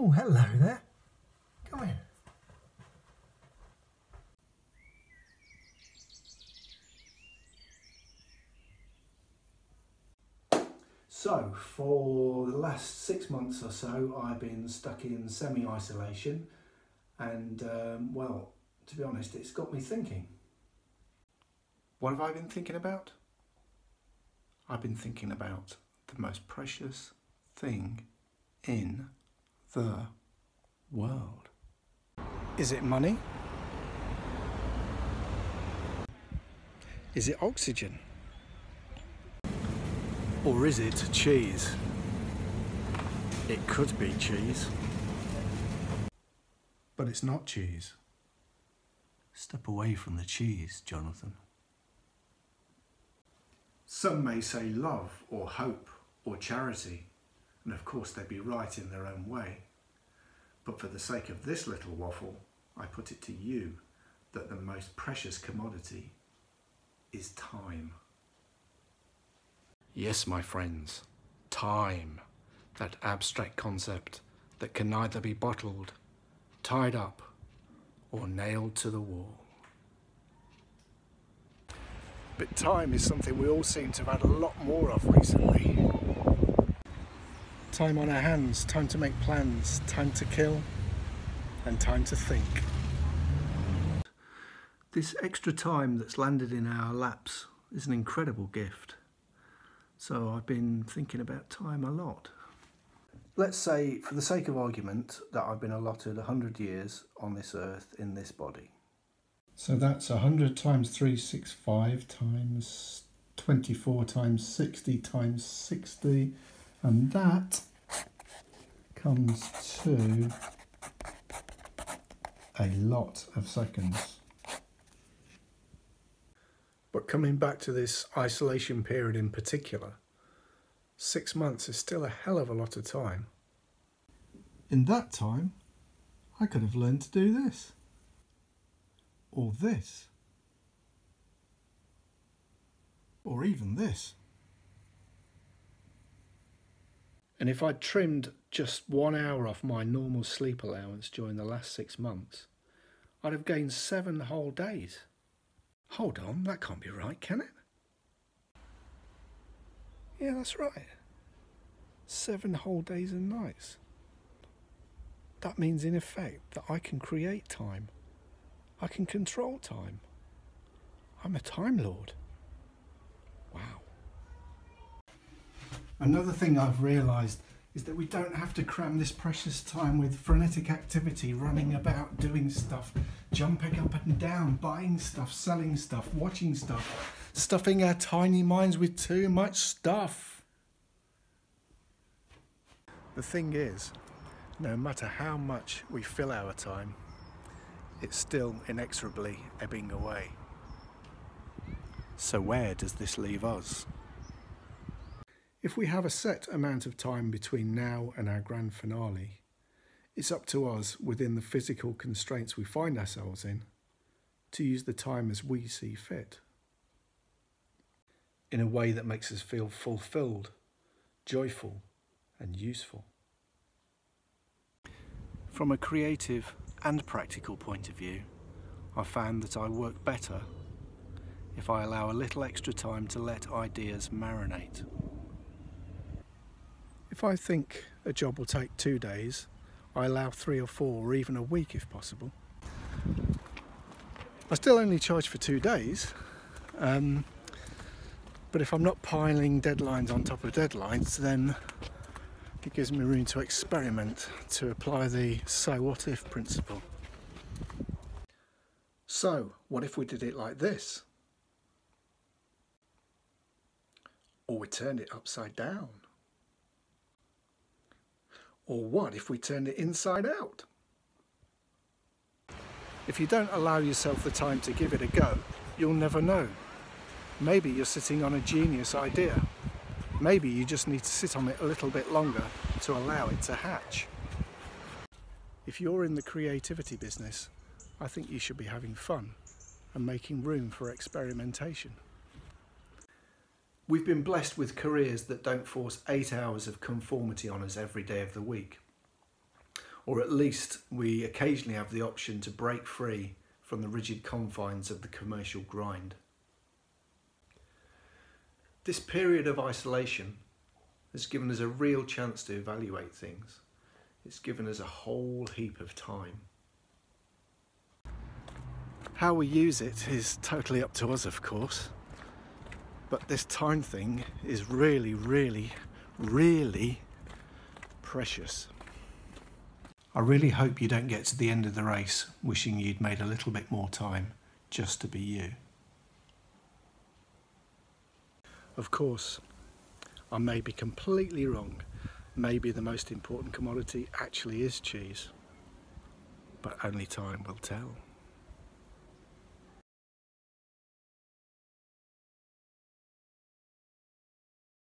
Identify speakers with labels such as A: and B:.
A: Oh, hello there. Come in. So, for the last six months or so, I've been stuck in semi isolation, and um, well, to be honest, it's got me thinking. What have I been thinking about? I've been thinking about the most precious thing in the world. Is it money? Is it oxygen? Or is it cheese? It could be cheese. But it's not cheese. Step away from the cheese, Jonathan. Some may say love or hope or charity, and of course they'd be right in their own way. But for the sake of this little waffle, I put it to you that the most precious commodity is time. Yes, my friends, time, that abstract concept that can neither be bottled, tied up, or nailed to the wall. But time is something we all seem to have had a lot more of recently. Time on our hands, time to make plans, time to kill, and time to think. This extra time that's landed in our laps is an incredible gift. So I've been thinking about time a lot. Let's say, for the sake of argument, that I've been allotted 100 years on this earth in this body.
B: So that's 100 times 365 times 24 times 60 times 60 and that comes to a lot of seconds.
A: But coming back to this isolation period in particular, six months is still a hell of a lot of time.
B: In that time, I could have learned to do this. Or this. Or even this.
A: And if I'd trimmed just one hour off my normal sleep allowance during the last six months, I'd have gained seven whole days. Hold on, that can't be right, can it? Yeah, that's right. Seven whole days and nights. That means, in effect, that I can create time. I can control time. I'm a Time Lord.
B: Another thing I've realised is that we don't have to cram this precious time with frenetic activity, running about, doing stuff, jumping up and down, buying stuff, selling stuff, watching stuff, stuffing our tiny minds with too much stuff.
A: The thing is, no matter how much we fill our time, it's still inexorably ebbing away. So, where does this leave us? If we have a set amount of time between now and our grand finale, it's up to us, within the physical constraints we find ourselves in, to use the time as we see fit. In a way that makes us feel fulfilled, joyful, and useful. From a creative and practical point of view, I found that I work better if I allow a little extra time to let ideas marinate. If I think a job will take two days, I allow three or four or even a week if possible. I still only charge for two days, um, but if I'm not piling deadlines on top of deadlines, then it gives me room to experiment, to apply the so what if principle. So, what if we did it like this? Or we turned it upside down? Or what if we turned it inside out? If you don't allow yourself the time to give it a go, you'll never know. Maybe you're sitting on a genius idea. Maybe you just need to sit on it a little bit longer to allow it to hatch. If you're in the creativity business, I think you should be having fun and making room for experimentation. We've been blessed with careers that don't force eight hours of conformity on us every day of the week. Or at least we occasionally have the option to break free from the rigid confines of the commercial grind. This period of isolation has given us a real chance to evaluate things. It's given us a whole heap of time.
B: How we use it is totally up to us, of course. But this time thing is really, really, really precious. I really hope you don't get to the end of the race wishing you'd made a little bit more time just to be you. Of course, I may be completely wrong. Maybe the most important commodity actually is cheese. But only time will tell.